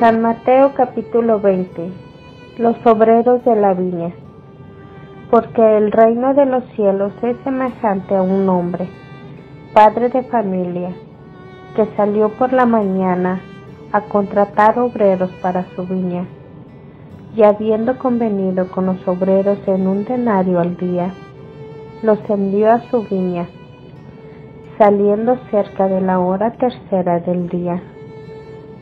San Mateo capítulo 20 Los obreros de la viña. Porque el reino de los cielos es semejante a un hombre, padre de familia, que salió por la mañana a contratar obreros para su viña, y habiendo convenido con los obreros en un denario al día, los envió a su viña, saliendo cerca de la hora tercera del día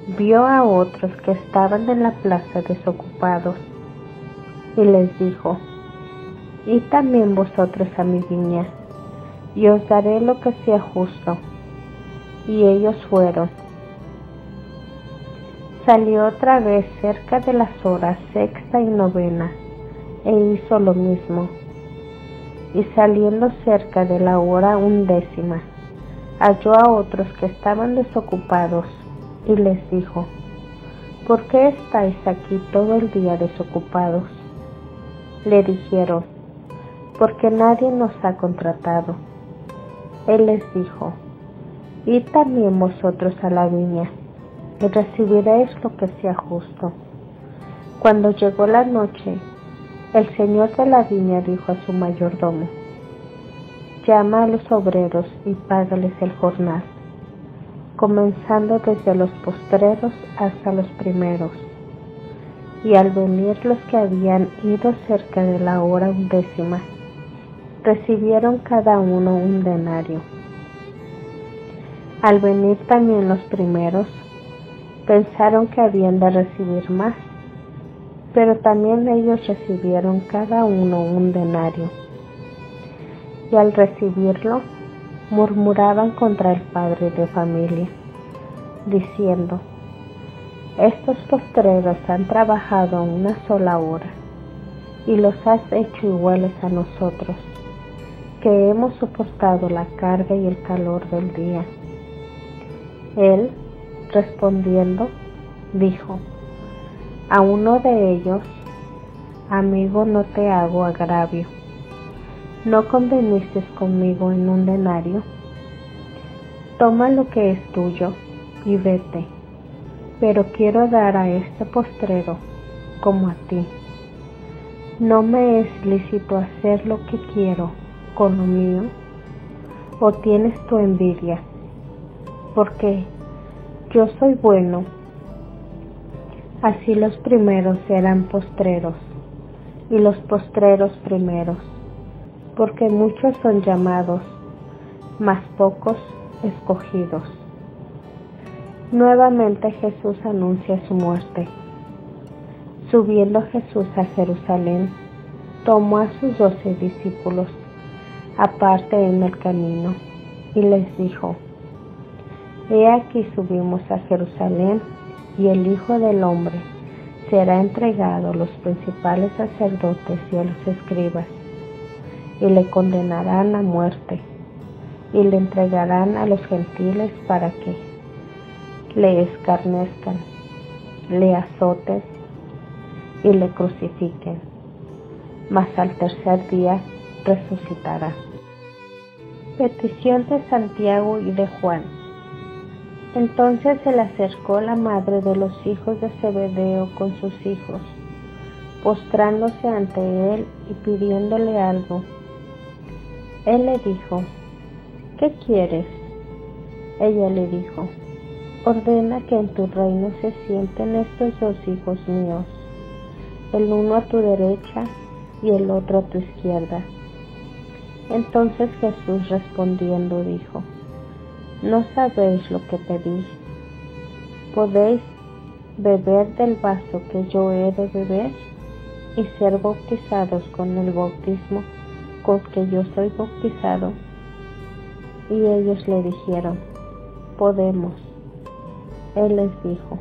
vio a otros que estaban en la plaza desocupados y les dijo, y también vosotros a mi viña, y os daré lo que sea justo. Y ellos fueron. Salió otra vez cerca de las horas sexta y novena, e hizo lo mismo. Y saliendo cerca de la hora undécima, halló a otros que estaban desocupados y les dijo, ¿por qué estáis aquí todo el día desocupados? Le dijeron, porque nadie nos ha contratado. Él les dijo, id también vosotros a la viña, y recibiréis lo que sea justo. Cuando llegó la noche, el señor de la viña dijo a su mayordomo, llama a los obreros y págales el jornal comenzando desde los postreros hasta los primeros. Y al venir los que habían ido cerca de la hora undécima, recibieron cada uno un denario. Al venir también los primeros, pensaron que habían de recibir más, pero también ellos recibieron cada uno un denario. Y al recibirlo, murmuraban contra el padre de familia, diciendo, estos postreros han trabajado una sola hora y los has hecho iguales a nosotros, que hemos soportado la carga y el calor del día. Él, respondiendo, dijo, a uno de ellos, amigo, no te hago agravio ¿No conveniste conmigo en un denario? Toma lo que es tuyo y vete, pero quiero dar a este postrero como a ti. ¿No me es lícito hacer lo que quiero con lo mío? ¿O tienes tu envidia? Porque yo soy bueno. Así los primeros serán postreros y los postreros primeros porque muchos son llamados, mas pocos escogidos. Nuevamente Jesús anuncia su muerte. Subiendo Jesús a Jerusalén, tomó a sus doce discípulos aparte en el camino y les dijo, He aquí subimos a Jerusalén y el Hijo del Hombre será entregado a los principales sacerdotes y a los escribas y le condenarán a muerte y le entregarán a los gentiles para que le escarnezcan, le azoten y le crucifiquen, mas al tercer día resucitará. Petición de Santiago y de Juan. Entonces se le acercó la madre de los hijos de Zebedeo con sus hijos, postrándose ante él y pidiéndole algo. Él le dijo, ¿qué quieres? Ella le dijo, ordena que en tu reino se sienten estos dos hijos míos, el uno a tu derecha y el otro a tu izquierda. Entonces Jesús respondiendo dijo, no sabéis lo que pedís. ¿Podéis beber del vaso que yo he de beber y ser bautizados con el bautismo con que yo soy bautizado. Y ellos le dijeron, podemos. Él les dijo,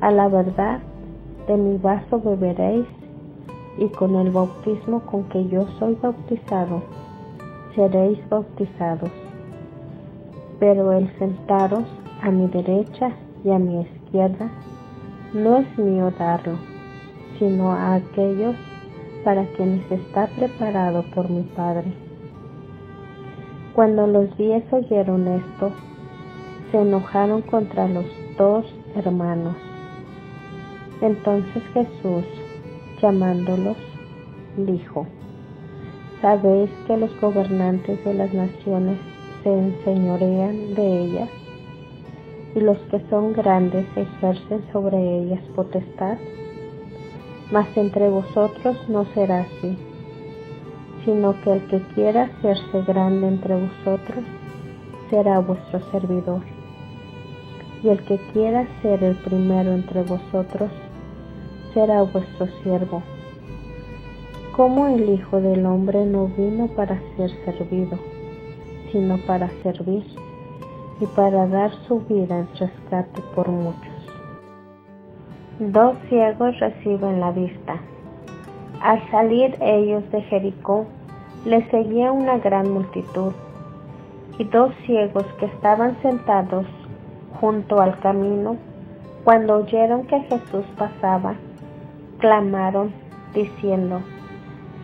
a la verdad, de mi vaso beberéis, y con el bautismo con que yo soy bautizado, seréis bautizados. Pero el sentaros a mi derecha y a mi izquierda no es mío darlo, sino a aquellos para quienes está preparado por mi Padre. Cuando los diez oyeron esto, se enojaron contra los dos hermanos Entonces Jesús, llamándolos, dijo, ¿sabéis que los gobernantes de las naciones se enseñorean de ellas? Y los que son grandes ejercen sobre ellas potestad. Mas entre vosotros no será así, sino que el que quiera hacerse grande entre vosotros será vuestro servidor. Y el que quiera ser el primero entre vosotros será vuestro siervo. Como el Hijo del Hombre no vino para ser servido, sino para servir y para dar su vida en rescate por muchos. Dos ciegos reciben la vista. Al salir ellos de Jericó, les seguía una gran multitud, y dos ciegos que estaban sentados junto al camino, cuando oyeron que Jesús pasaba, clamaron diciendo,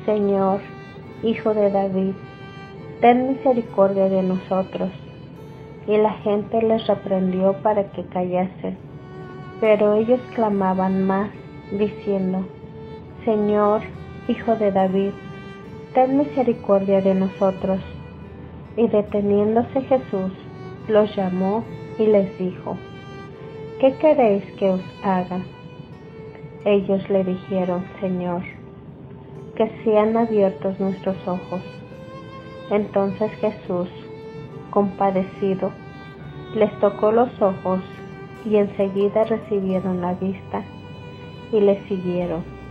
Señor, Hijo de David, ten misericordia de nosotros. Y la gente les reprendió para que callasen. Pero ellos clamaban más, diciendo, Señor, Hijo de David, ten misericordia de nosotros. Y deteniéndose Jesús, los llamó y les dijo, ¿qué queréis que os haga? Ellos le dijeron, Señor, que sean abiertos nuestros ojos. Entonces Jesús, compadecido, les tocó los ojos y enseguida recibieron la vista y le siguieron.